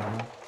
好了。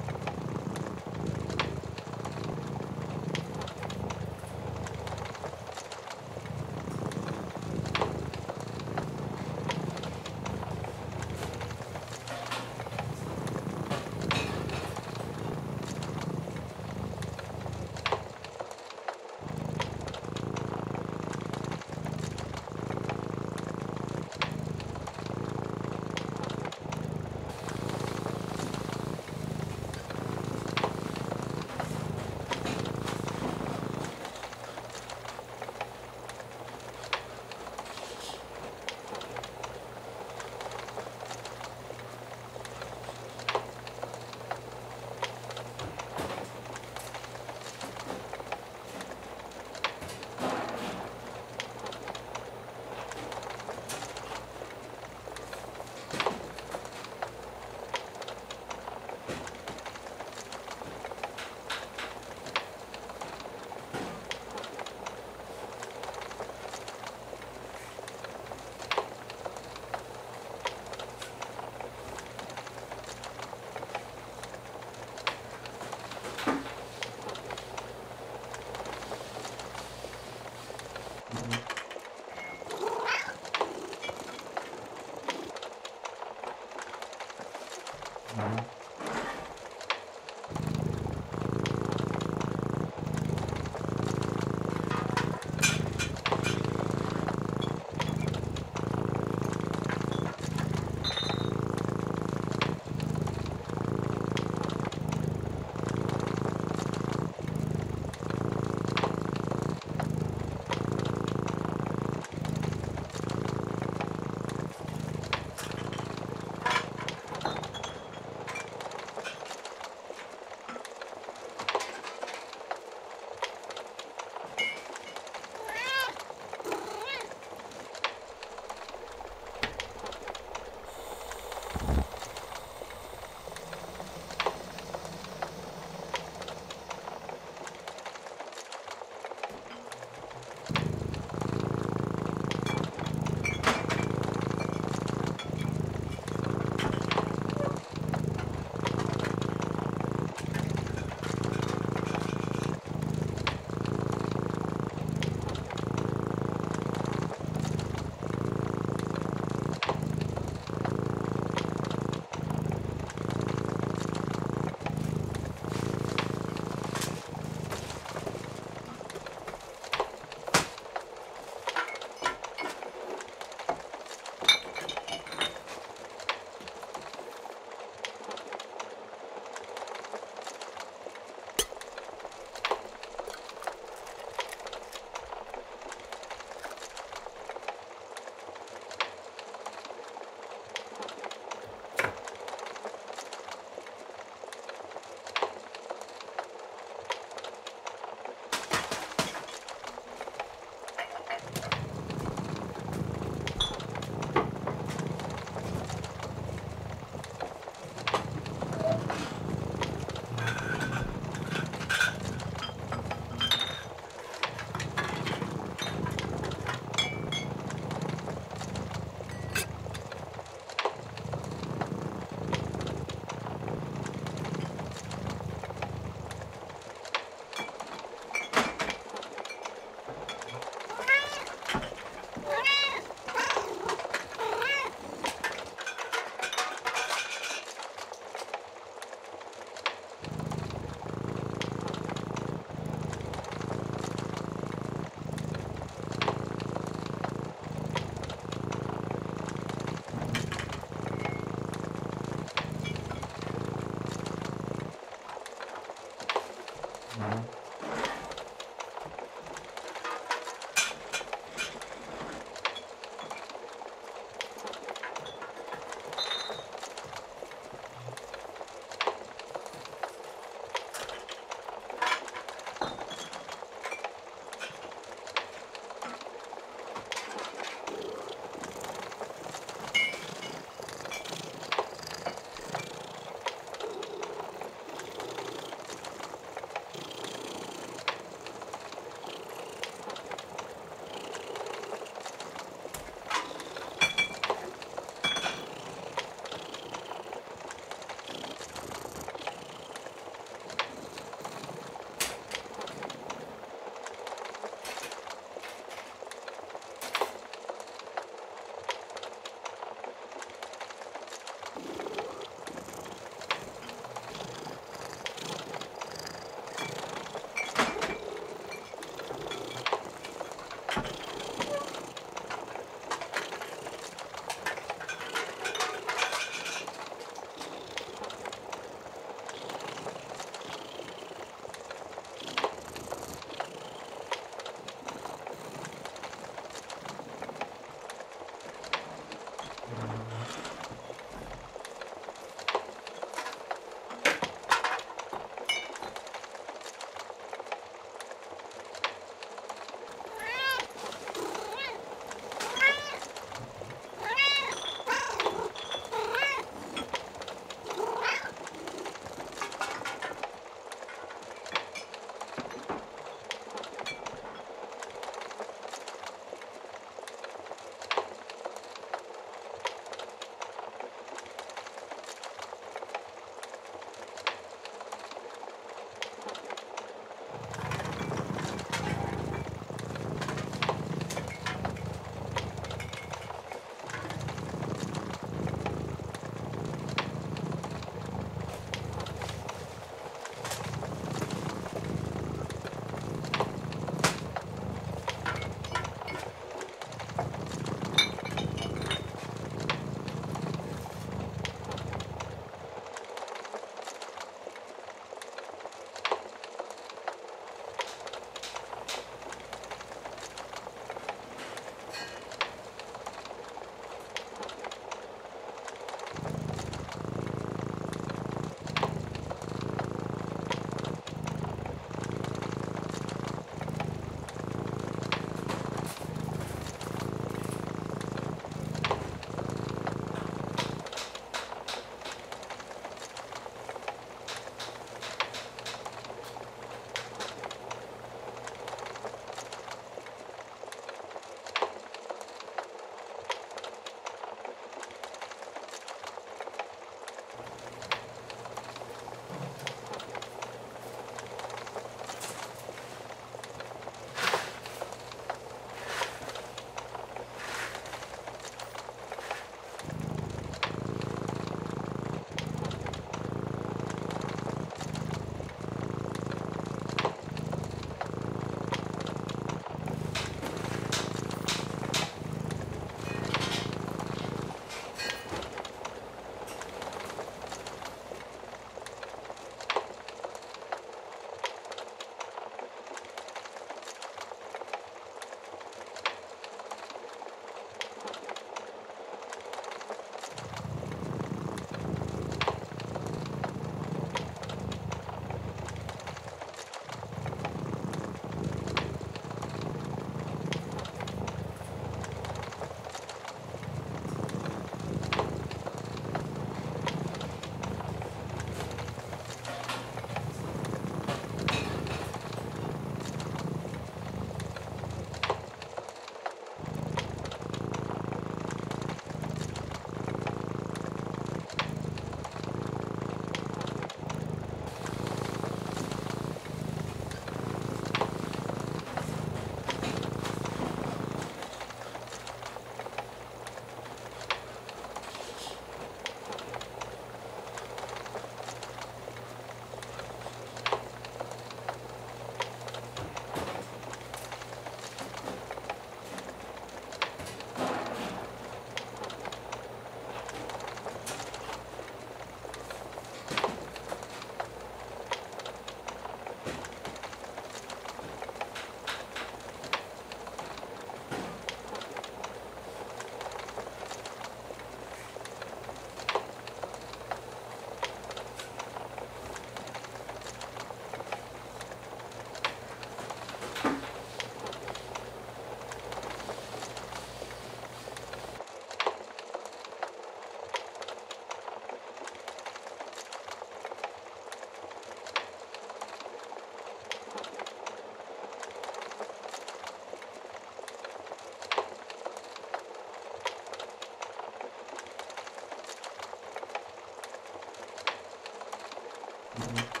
Mm-hmm.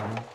time.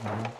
嗯。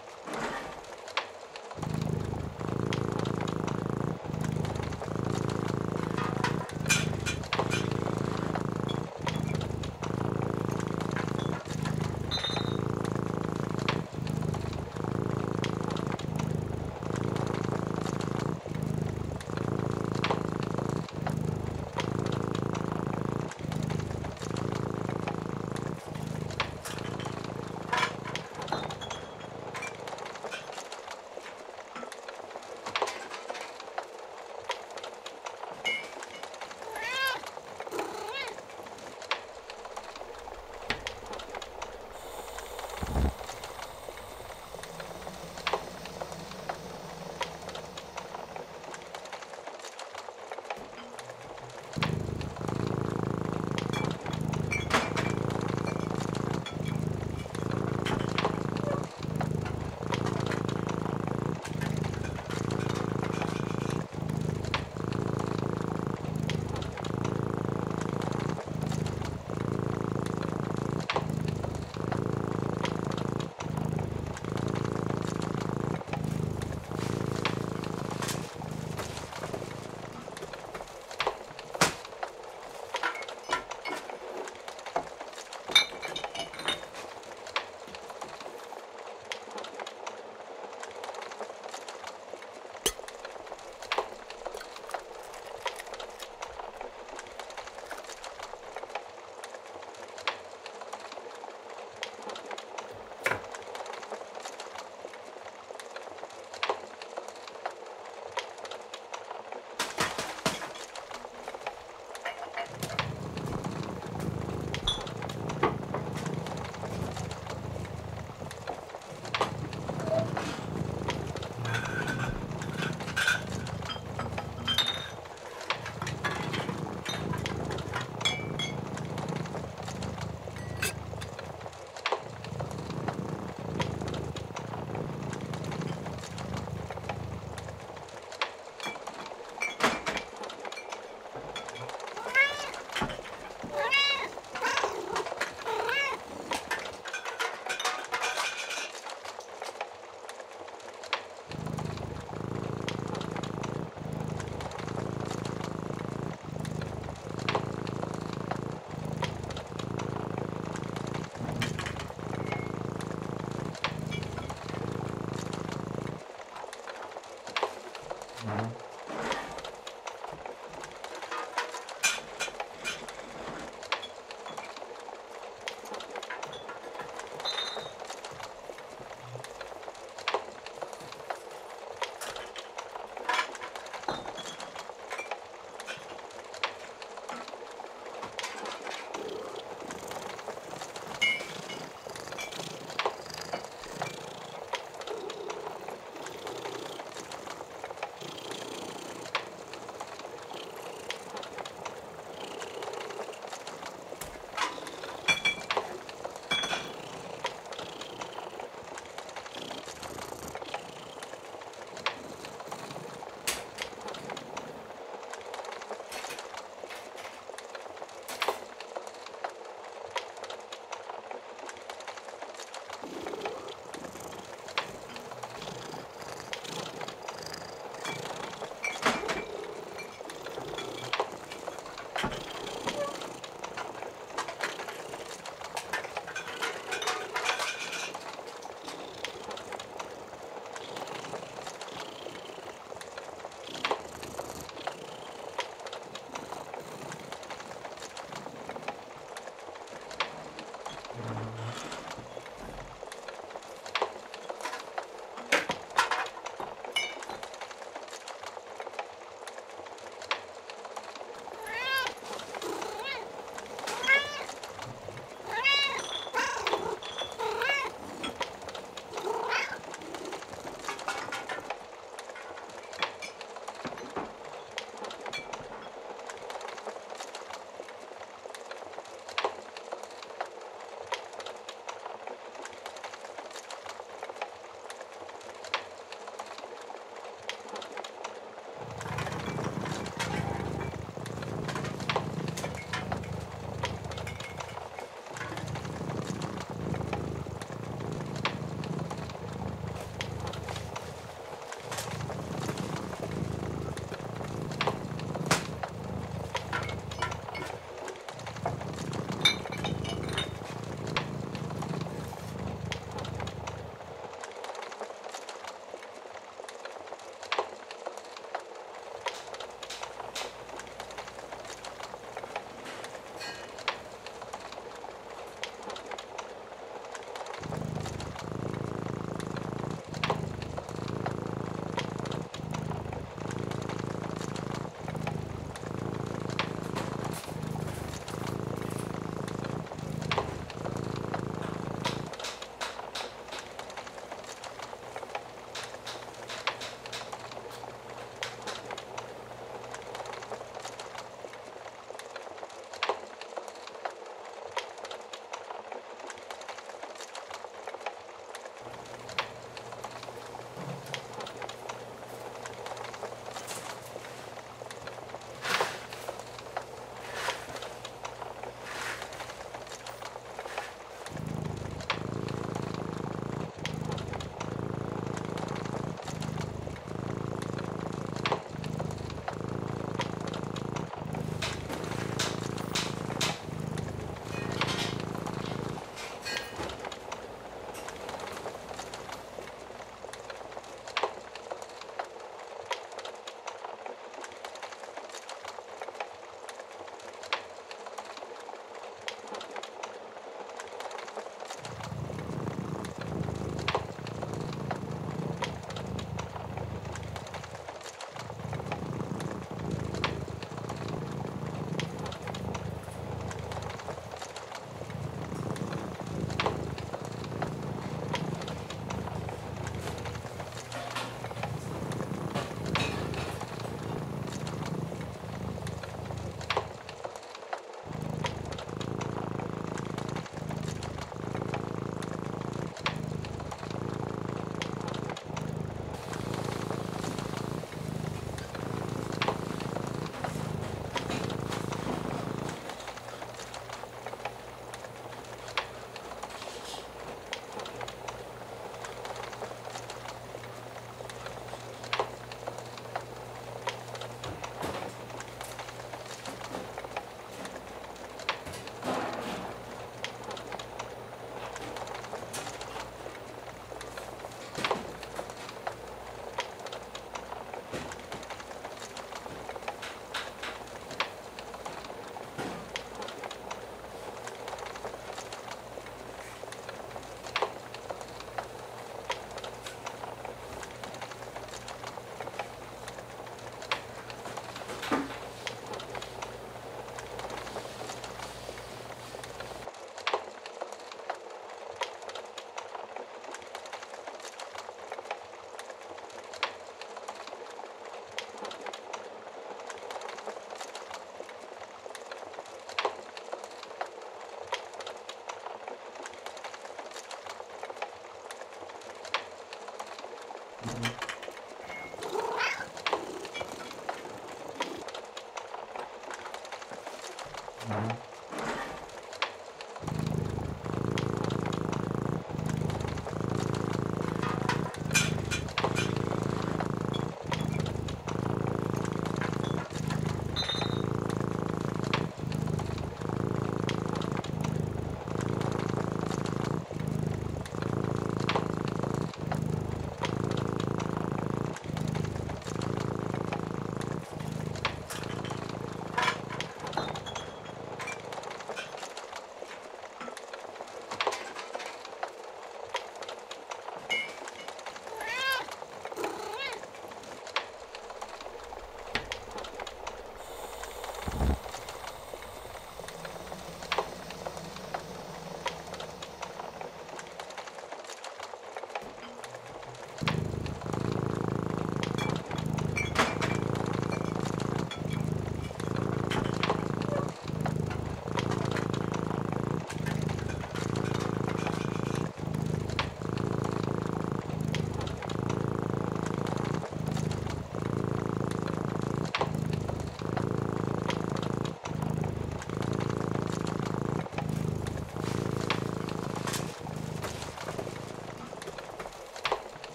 Mhm.